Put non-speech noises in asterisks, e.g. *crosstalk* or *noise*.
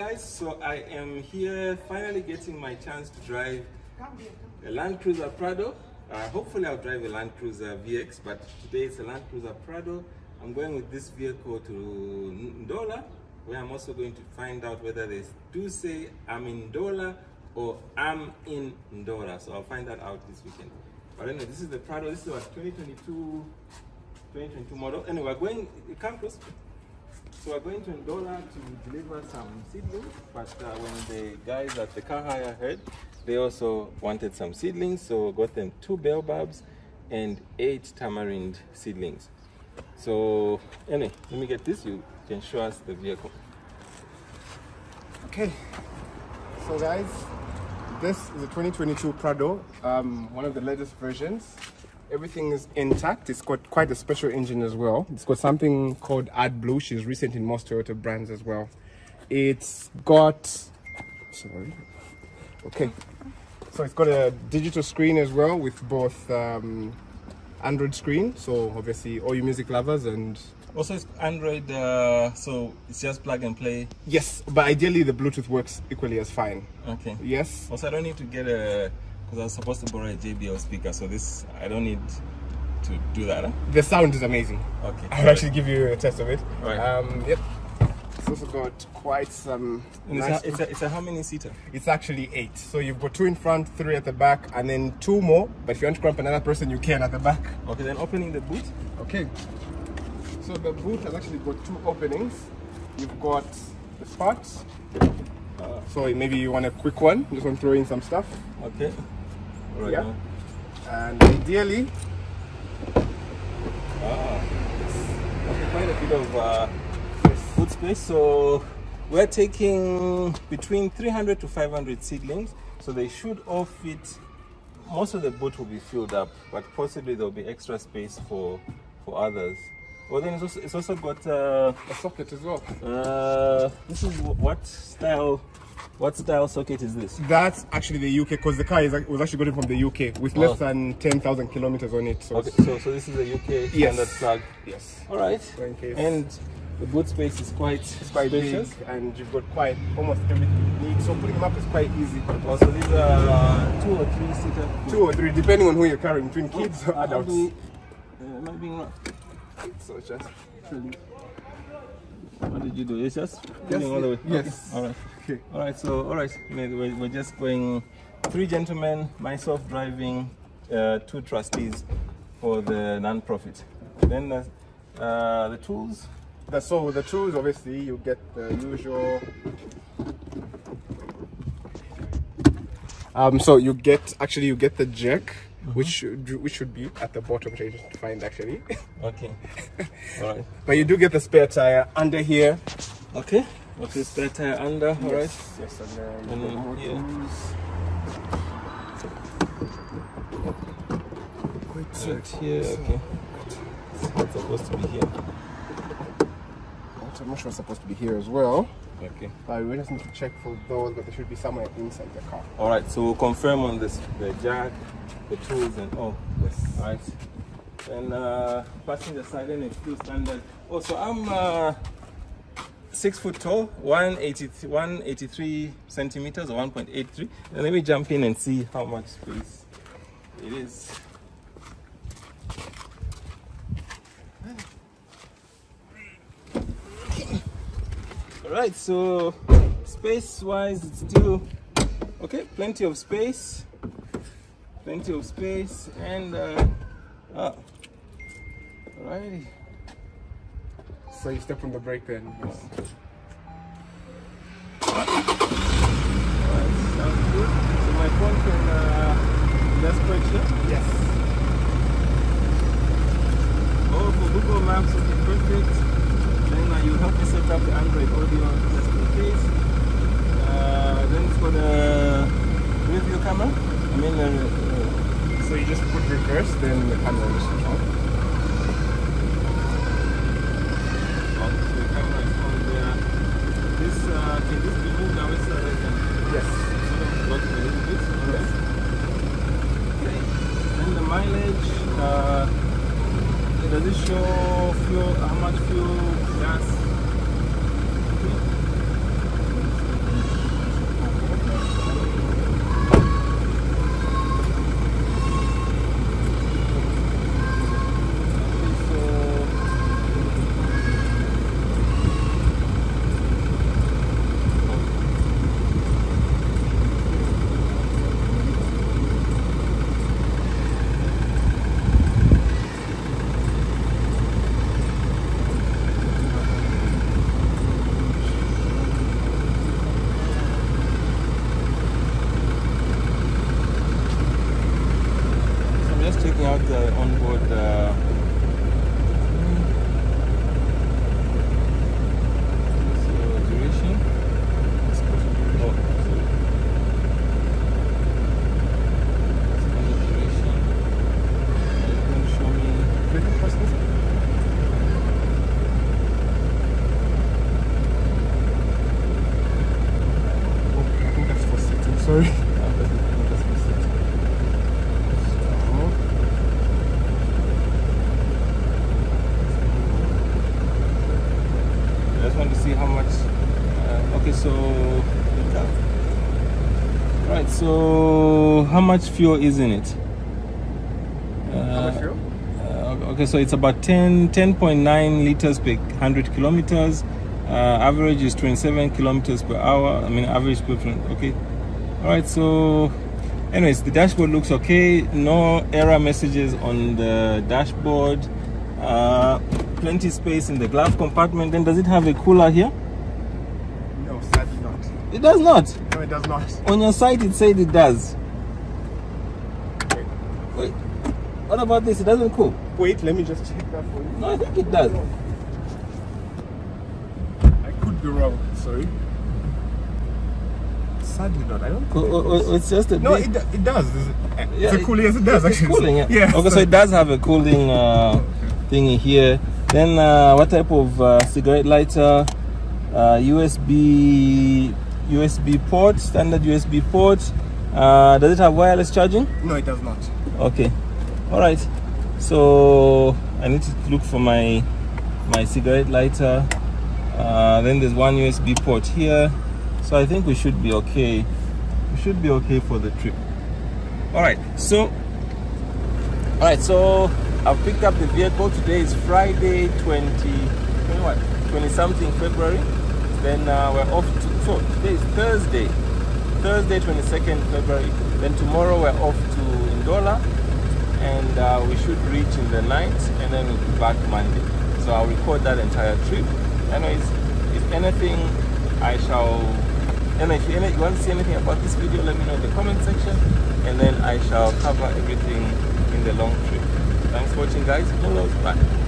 guys so i am here finally getting my chance to drive a land cruiser prado. Uh, hopefully i'll drive a land cruiser vx but today it's a land cruiser prado. I'm going with this vehicle to ndola where i'm also going to find out whether they do say i'm in ndola or i'm in ndola. So i'll find that out this weekend. But anyway this is the prado. This is a 2022 2022 model. Anyway we're going come close so we're going to Ndola to deliver some seedlings, but uh, when the guys at the car hire heard, they also wanted some seedlings, so got them two baobabs and eight tamarind seedlings. So anyway, let me get this, you can show us the vehicle. Okay, so guys, this is a 2022 Prado, um, one of the latest versions. Everything is intact. It's got quite a special engine as well. It's got something called AdBlue, which is recent in most Toyota brands as well. It's got, sorry, okay. So it's got a digital screen as well with both um, Android screen. So obviously all you music lovers and Also, it's Android, uh, so it's just plug and play. yes, but ideally the Bluetooth works equally as fine. Okay. Yes, Also, I don't need to get a, because I was supposed to borrow a JBL speaker, so this, I don't need to do that. Huh? the sound is amazing. Okay. I'll actually give you a test of it. Right. Um, yep. It's also got quite some. And it's, nice a, it's, a, it's a how many seater? it's actually eight. So you've got two in front, three at the back, and then two more. But if you want to cramp another person, you can at the back. Okay, then opening the boot. Okay. So the boot has actually got two openings. You've got the spots. Uh, So maybe you want a quick one. Just want to throw in some stuff. okay. Right. Yeah. now. And ideally, Okay, quite a bit of uh, boot space. So we're taking between 300 to 500 seedlings. So they should all fit. Most of the boot will be filled up, but possibly there'll be extra space for for others. Well, then it's also, it's also got uh, a socket as well. uh, this is what style what style socket is this? That's actually the UK because the car is, was actually gotten from the UK with less Oh. than 10,000 kilometers on it. So Okay, so so this is a UK Yes. standard plug. yes, All right, and the boot space is quite it's quite big spacious. and you've got quite almost everything you need. So putting them up is quite easy. Also, these are uh, two or three seater. Two or three, depending on who you're carrying, between kids or adults. uh, am I being wrong? So it's just What did you do? It's just Yes, all the way. yes. Okay, All right. Okay. All right. So, all right. We're, we're just going. Three gentlemen, myself driving, uh, two trustees for the non-profit. Then uh, uh, the tools. The, so the tools, obviously, you get the usual. Um, so you get actually you get the jack, which should, which should be at the bottom, which I just find actually. Okay. *laughs* all right. but you do get the spare tire under here. Okay. Okay. Spare tire under. All right. Yes, yes, and then And the then more here. tools. Quite, uh, Right here. Okay. It's supposed to be here. I'm not sure it's supposed to be here as well. Okay. But we just need to check for those, but they should be somewhere inside the car. All right. So we'll confirm on this the jack, the tools, and all. Yes. All right. And uh, passenger side then it's still standard. Oh, so I'm uh, six foot tall, 183, 183 centimeters or 1.83. And let me jump in and see how much space it is. All right, so space-wise, it's still okay. Plenty of space, plenty of space, and uh, ah, alrighty. So you step on the brake then. Yes. Alright, sounds good. So my phone can uh, just quite. Yes. Oh, for Google Maps, okay, perfect. Then uh, you help me set up the Android audio just in case. Uh, then it's got a rear view camera. I mean, uh, uh, So you just put reverse, then the camera will switch on. oh, so the camera is on there. This uh, Yes. sort block a little bit? Alright. Okay. Then the mileage. Uh, does it show fuel? How much fuel, gas? out the onboard so how much fuel is in it? Fuel? Uh, okay, so it's about 10, 10.9 liters per 100 kilometers. Uh, average is 27 kilometers per hour. I mean, average per okay. All right, so anyways, the dashboard looks okay. No error messages on the dashboard. Uh, plenty space in the glove compartment. Then does it have a cooler here? No, sadly not. It does not. No, it does not. On your site, it said it does. Wait, Wait, what about this? It doesn't cool. wait, let me just check that for you. No, I think it does. I could be wrong. Sorry. Sadly not. I don't. Think oh, it oh, it's just a No, it, it does. It's, a- Yeah, a cooling. Yes, it does it's actually. cooling, yeah. Yeah. Okay, so it does have a cooling uh, thing in here. Then, uh, what type of uh, cigarette lighter? Uh, USB USB port, standard USB port. Uh, does it have wireless charging? No, it does not. Okay. All right. So I need to look for my my cigarette lighter. Uh, then there's one USB port here. So I think we should be okay. We should be okay for the trip. All right. So all right. So I've picked up the vehicle. Today is Friday, 20, 20 what? 20 something February. Then uh, we're off to. So today is Thursday. Thursday, 22nd February. Then tomorrow we're off to Indola and uh, we should reach in the night, and then we'll be back Monday. So I'll record that entire trip. Anyways, if anything, I shall. And if you, you want to see anything about this video, let me know in the comment section, and then I shall cover everything in the long trip. Thanks for watching, guys. Hello, bye.